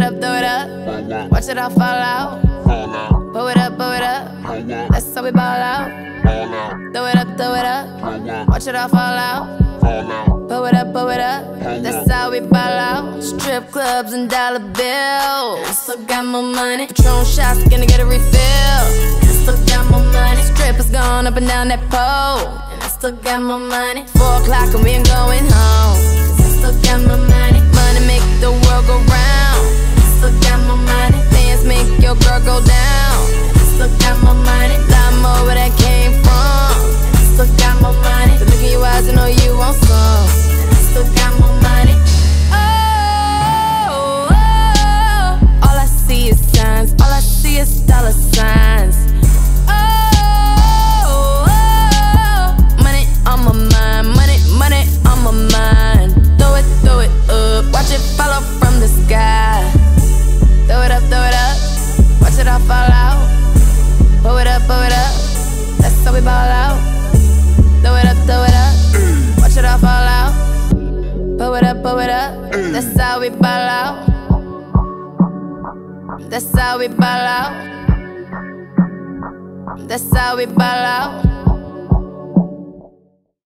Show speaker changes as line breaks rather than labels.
it up, throw it up. Watch it all fall out. Blow it up, blow it up. That's how we ball out. Throw it up, throw it up. Watch it all fall out. Blow it up, blow it up. That's how we ball out. Strip clubs and dollar bills. Still got more money. Patron shots, gonna get a refill. Still got more money. Strippers going up and down that pole. And I still got more money. Four o'clock and we ain't going It all fall out. Blow it up, blow it up. That's how we ball out. Throw it up, throw it up. Watch it all fall out. Blow it up, blow it up. That's how we ball out. That's how we ball out. That's how we ball out.